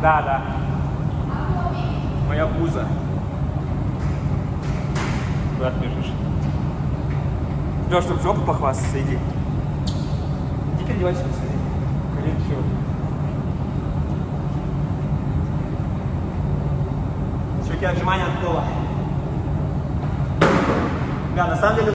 Да, да. Моя пузо. Куда ты бежишь? Леш, чтобы жопу похвастаться, иди. Иди переодевайся, смотри. Колен все. Щеки отжимания от пола. Да, на самом деле